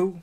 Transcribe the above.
cool.